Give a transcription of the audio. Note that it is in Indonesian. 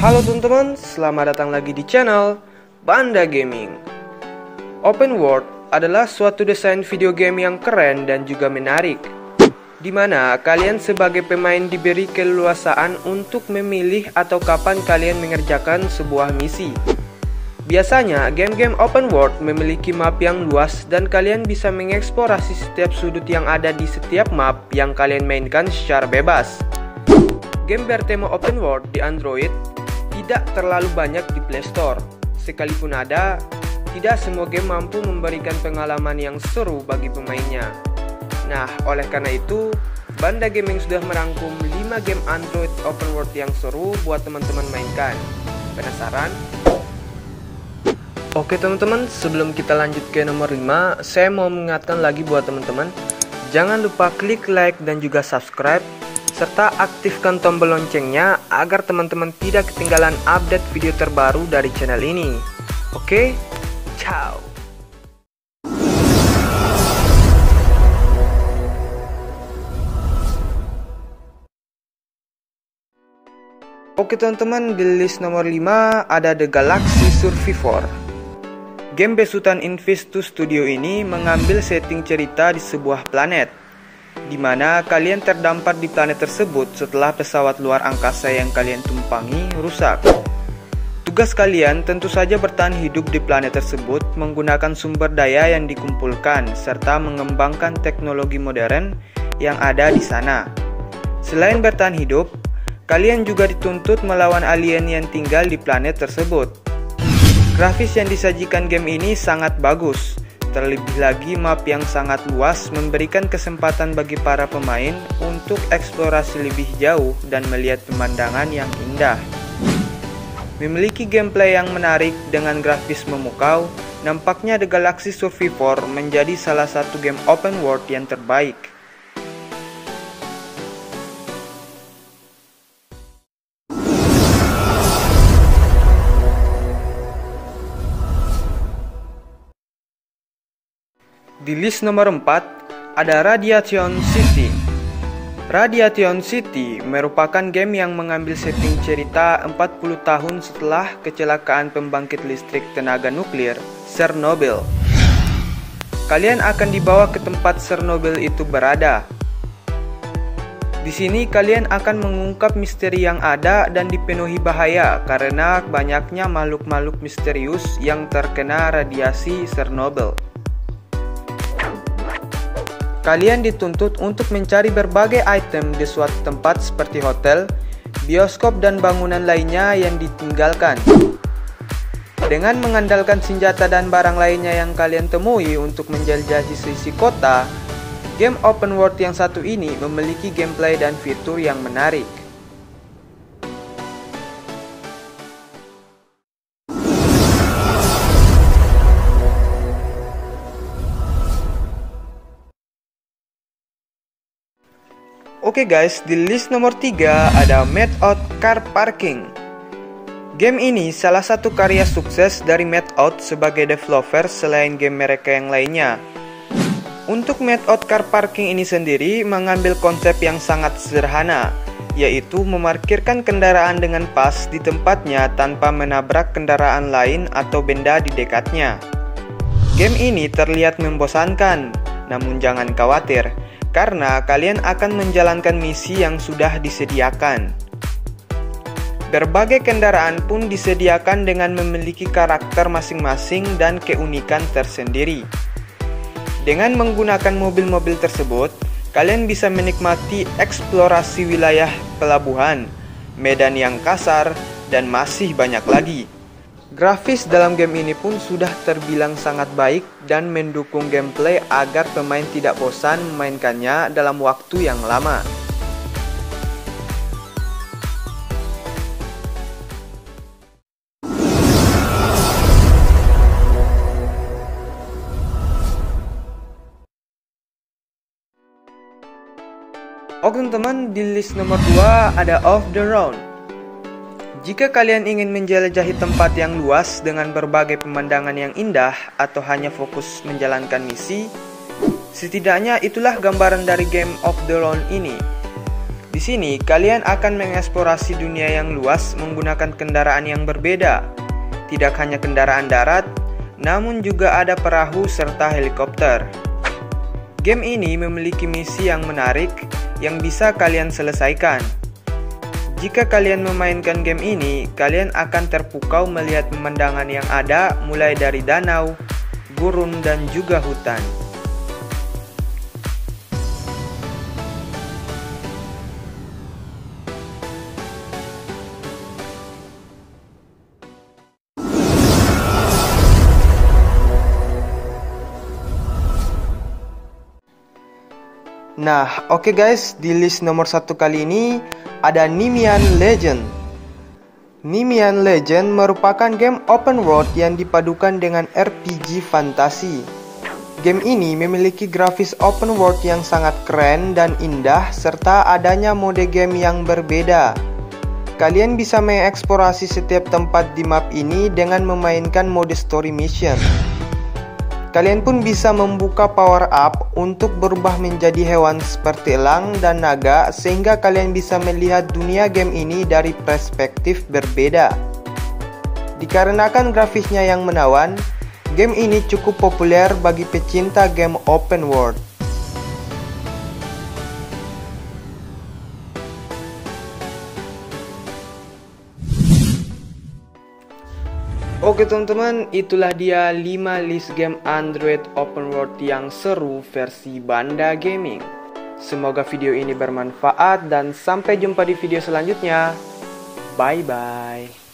Halo teman-teman, selamat datang lagi di channel Banda Gaming. Open World adalah suatu desain video game yang keren dan juga menarik, di mana kalian sebagai pemain diberi keleluasaan untuk memilih atau kapan kalian mengerjakan sebuah misi. Biasanya, game-game open world memiliki map yang luas dan kalian bisa mengeksplorasi setiap sudut yang ada di setiap map yang kalian mainkan secara bebas. Game bertema open world di Android tidak terlalu banyak di Play Store. Sekalipun ada, tidak semua game mampu memberikan pengalaman yang seru bagi pemainnya. Nah, oleh karena itu, Banda Gaming sudah merangkum 5 game Android open world yang seru buat teman-teman mainkan. Penasaran? Oke teman-teman, sebelum kita lanjut ke nomor 5, saya mau mengingatkan lagi buat teman-teman, jangan lupa klik like dan juga subscribe, serta aktifkan tombol loncengnya agar teman-teman tidak ketinggalan update video terbaru dari channel ini. Oke, ciao! Oke teman-teman, di list nomor 5 ada The Galaxy Survivor. Game besutan Investus Studio ini mengambil setting cerita di sebuah planet, di mana kalian terdampar di planet tersebut setelah pesawat luar angkasa yang kalian tumpangi rusak. Tugas kalian tentu saja bertahan hidup di planet tersebut menggunakan sumber daya yang dikumpulkan serta mengembangkan teknologi modern yang ada di sana. Selain bertahan hidup, kalian juga dituntut melawan alien yang tinggal di planet tersebut. Grafis yang disajikan game ini sangat bagus. Terlebih lagi map yang sangat luas memberikan kesempatan bagi para pemain untuk eksplorasi lebih jauh dan melihat pemandangan yang indah. Memiliki gameplay yang menarik dengan grafis memukau, nampaknya The Galaxy Survivor menjadi salah satu game open world yang terbaik. Di list nomor 4 ada Radiation City. Radiation City merupakan game yang mengambil setting cerita 40 tahun setelah kecelakaan pembangkit listrik tenaga nuklir Chernobyl. Kalian akan dibawa ke tempat Chernobyl itu berada. Di sini kalian akan mengungkap misteri yang ada dan dipenuhi bahaya karena banyaknya makhluk-makhluk misterius yang terkena radiasi Chernobyl. Kalian dituntut untuk mencari berbagai item di suatu tempat seperti hotel, bioskop, dan bangunan lainnya yang ditinggalkan. Dengan mengandalkan senjata dan barang lainnya yang kalian temui untuk menjelajahi sisi kota, game open world yang satu ini memiliki gameplay dan fitur yang menarik. Oke guys, di list nomor 3 ada Out Car Parking. Game ini salah satu karya sukses dari Out sebagai developer selain game mereka yang lainnya. Untuk Out Car Parking ini sendiri mengambil konsep yang sangat sederhana, yaitu memarkirkan kendaraan dengan pas di tempatnya tanpa menabrak kendaraan lain atau benda di dekatnya. Game ini terlihat membosankan, namun jangan khawatir, karena kalian akan menjalankan misi yang sudah disediakan. Berbagai kendaraan pun disediakan dengan memiliki karakter masing-masing dan keunikan tersendiri. Dengan menggunakan mobil-mobil tersebut, kalian bisa menikmati eksplorasi wilayah pelabuhan, medan yang kasar, dan masih banyak lagi. Grafis dalam game ini pun sudah terbilang sangat baik dan mendukung gameplay agar pemain tidak bosan memainkannya dalam waktu yang lama. Oke teman-teman, di list nomor 2 ada Off the Round. Jika kalian ingin menjelajahi tempat yang luas dengan berbagai pemandangan yang indah atau hanya fokus menjalankan misi, setidaknya itulah gambaran dari Game of the Round ini. Di sini, kalian akan mengeksplorasi dunia yang luas menggunakan kendaraan yang berbeda. Tidak hanya kendaraan darat, namun juga ada perahu serta helikopter. Game ini memiliki misi yang menarik yang bisa kalian selesaikan. Jika kalian memainkan game ini, kalian akan terpukau melihat pemandangan yang ada mulai dari danau, gurun, dan juga hutan. Nah, oke okay guys, di list nomor satu kali ini ada Nimian Legend. Nimian Legend merupakan game open world yang dipadukan dengan RPG fantasi. Game ini memiliki grafis open world yang sangat keren dan indah serta adanya mode game yang berbeda. Kalian bisa mengeksplorasi setiap tempat di map ini dengan memainkan mode story mission. Kalian pun bisa membuka power up untuk berubah menjadi hewan seperti elang dan naga sehingga kalian bisa melihat dunia game ini dari perspektif berbeda. Dikarenakan grafisnya yang menawan, game ini cukup populer bagi pecinta game open world. Oke teman-teman, itulah dia 5 list game Android open world yang seru versi Banda Gaming. Semoga video ini bermanfaat dan sampai jumpa di video selanjutnya. Bye bye.